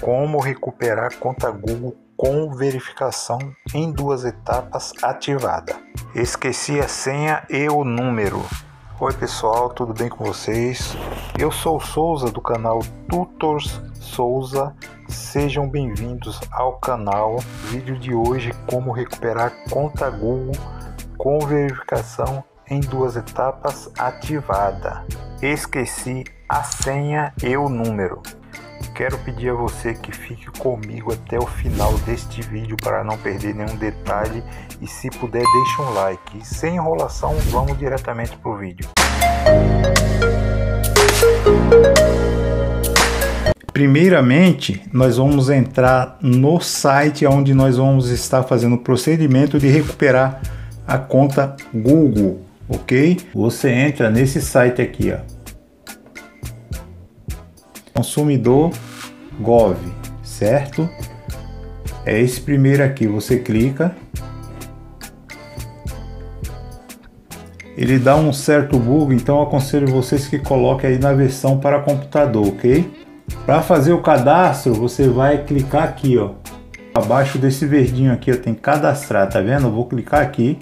Como recuperar conta Google com verificação em duas etapas ativada. Esqueci a senha e o número. Oi pessoal, tudo bem com vocês? Eu sou o Souza do canal Tutors Souza. Sejam bem-vindos ao canal. Vídeo de hoje como recuperar conta Google com verificação em duas etapas ativada. Esqueci a senha e o número. Quero pedir a você que fique comigo até o final deste vídeo para não perder nenhum detalhe e se puder deixe um like. Sem enrolação, vamos diretamente para o vídeo. Primeiramente, nós vamos entrar no site onde nós vamos estar fazendo o procedimento de recuperar a conta Google, ok? Você entra nesse site aqui, ó, consumidor gov, certo? É esse primeiro aqui, você clica. Ele dá um certo bug, então aconselho vocês que coloquem aí na versão para computador, ok? Para fazer o cadastro, você vai clicar aqui, ó. Abaixo desse verdinho aqui, ó, tem cadastrar, tá vendo? Eu vou clicar aqui.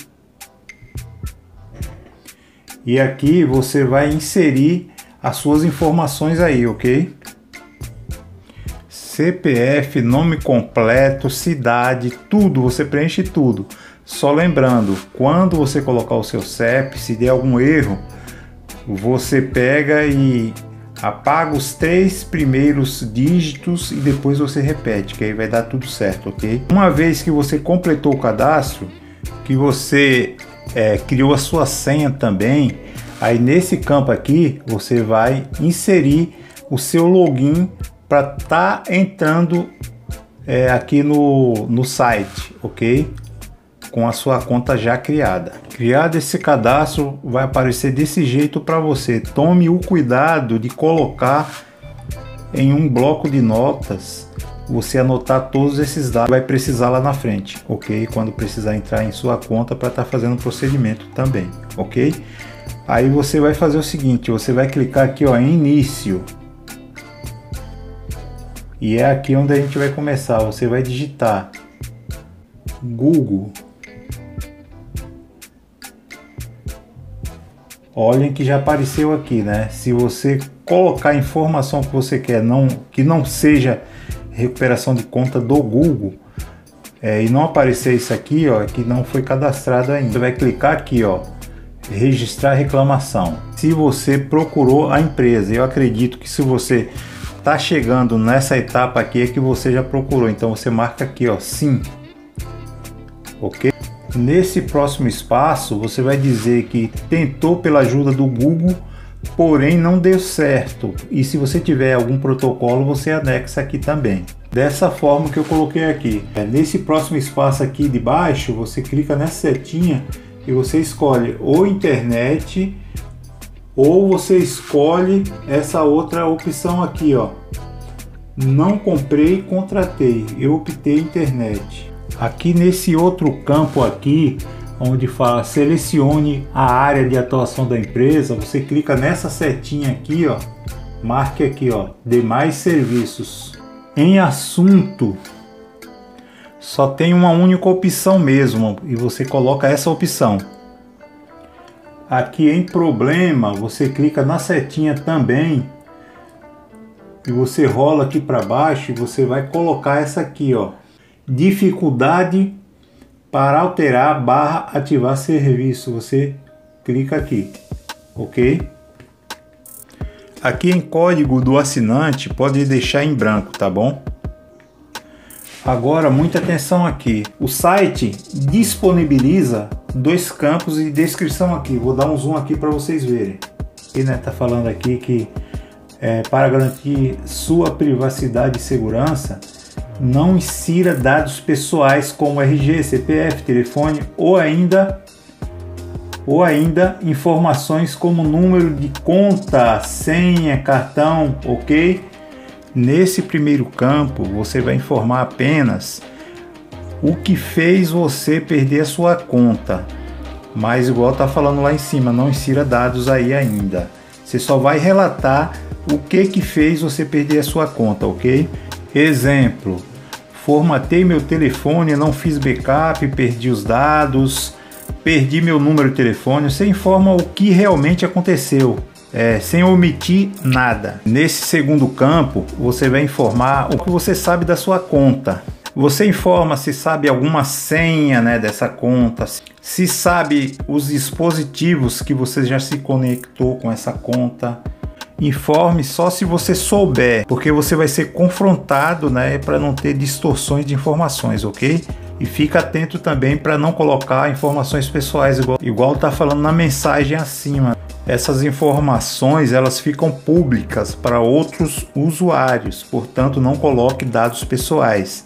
E aqui você vai inserir as suas informações aí, ok? CPF, nome completo, cidade, tudo, você preenche tudo. Só lembrando, quando você colocar o seu CEP, se der algum erro, você pega e apaga os três primeiros dígitos e depois você repete, que aí vai dar tudo certo, ok? Uma vez que você completou o cadastro, que você é, criou a sua senha também, Aí nesse campo aqui você vai inserir o seu login para tá entrando é, aqui no, no site, ok? Com a sua conta já criada. Criado esse cadastro vai aparecer desse jeito para você. Tome o cuidado de colocar em um bloco de notas você anotar todos esses dados vai precisar lá na frente, ok? Quando precisar entrar em sua conta para estar tá fazendo o procedimento também, ok? Aí você vai fazer o seguinte, você vai clicar aqui ó, em início. E é aqui onde a gente vai começar. Você vai digitar Google. Olhem que já apareceu aqui, né? Se você colocar a informação que você quer, não, que não seja recuperação de conta do Google, é, e não aparecer isso aqui, ó, que não foi cadastrado ainda. Você vai clicar aqui, ó, registrar reclamação. Se você procurou a empresa, eu acredito que se você está chegando nessa etapa aqui é que você já procurou, então você marca aqui, ó, sim. OK? Nesse próximo espaço, você vai dizer que tentou pela ajuda do Google, porém não deu certo. E se você tiver algum protocolo, você anexa aqui também. Dessa forma que eu coloquei aqui. É, nesse próximo espaço aqui de baixo, você clica nessa setinha e você escolhe ou internet ou você escolhe essa outra opção aqui, ó. Não comprei, contratei. Eu optei internet. Aqui nesse outro campo aqui, onde fala selecione a área de atuação da empresa, você clica nessa setinha aqui, ó. Marque aqui, ó, demais serviços. Em assunto, só tem uma única opção mesmo e você coloca essa opção. Aqui em problema, você clica na setinha também e você rola aqui para baixo e você vai colocar essa aqui, ó. Dificuldade para alterar barra ativar serviço. Você clica aqui, ok? Aqui em código do assinante pode deixar em branco, tá bom? Agora, muita atenção aqui. O site disponibiliza dois campos de descrição aqui. Vou dar um zoom aqui para vocês verem. Ele né, tá falando aqui que é, para garantir sua privacidade e segurança, não insira dados pessoais como RG, CPF, telefone ou ainda ou ainda informações como número de conta, senha, cartão, ok? Nesse primeiro campo, você vai informar apenas o que fez você perder a sua conta. Mas igual tá falando lá em cima, não insira dados aí ainda. Você só vai relatar o que que fez você perder a sua conta, ok? Exemplo: formatei meu telefone, não fiz backup, perdi os dados, perdi meu número de telefone. Você informa o que realmente aconteceu. É, sem omitir nada. Nesse segundo campo, você vai informar o que você sabe da sua conta. Você informa se sabe alguma senha né, dessa conta, se sabe os dispositivos que você já se conectou com essa conta. Informe só se você souber, porque você vai ser confrontado né, para não ter distorções de informações, ok? E fica atento também para não colocar informações pessoais, igual, igual tá falando na mensagem acima. Essas informações elas ficam públicas para outros usuários, portanto não coloque dados pessoais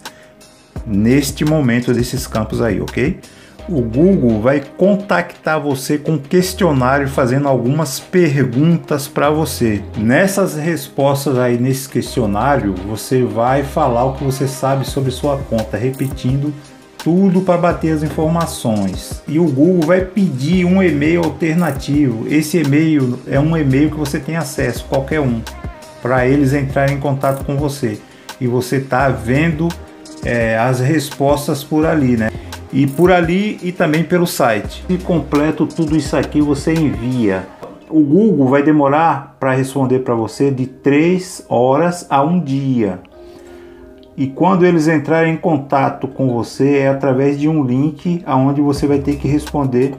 neste momento desses campos aí, ok? O Google vai contactar você com questionário fazendo algumas perguntas para você. Nessas respostas aí nesse questionário, você vai falar o que você sabe sobre sua conta, repetindo tudo para bater as informações. E o Google vai pedir um e-mail alternativo. Esse e-mail é um e-mail que você tem acesso, qualquer um, para eles entrarem em contato com você. E você tá vendo é, as respostas por ali, né? E por ali e também pelo site. E completo tudo isso aqui você envia. O Google vai demorar para responder para você de 3 horas a um dia. E quando eles entrarem em contato com você é através de um link aonde você vai ter que responder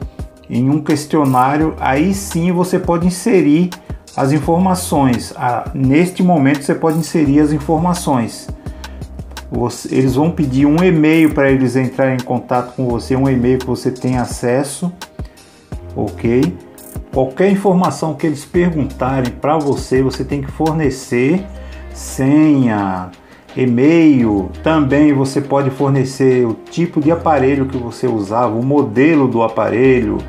em um questionário. Aí sim você pode inserir as informações. Ah, neste momento você pode inserir as informações você, eles vão pedir um e-mail para eles entrarem em contato com você, um e-mail que você tem acesso, ok? Qualquer informação que eles perguntarem para você, você tem que fornecer senha, e-mail. Também você pode fornecer o tipo de aparelho que você usava, o modelo do aparelho,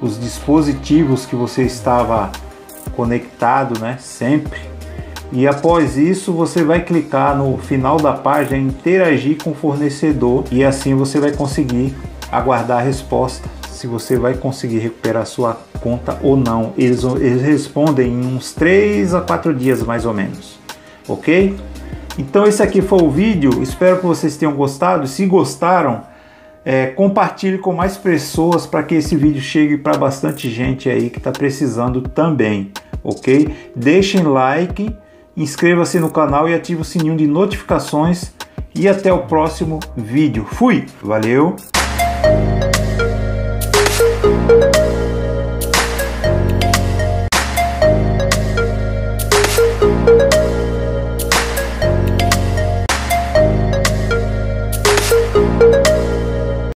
os dispositivos que você estava conectado, né? Sempre e após isso você vai clicar no final da página interagir com o fornecedor e assim você vai conseguir aguardar a resposta se você vai conseguir recuperar sua conta ou não. Eles, eles respondem em uns 3 a 4 dias mais ou menos, ok? Então esse aqui foi o vídeo, espero que vocês tenham gostado. Se gostaram, é, compartilhe com mais pessoas para que esse vídeo chegue para bastante gente aí que está precisando também, ok? Deixem like inscreva-se no canal e ative o sininho de notificações e até o próximo vídeo. Fui! Valeu!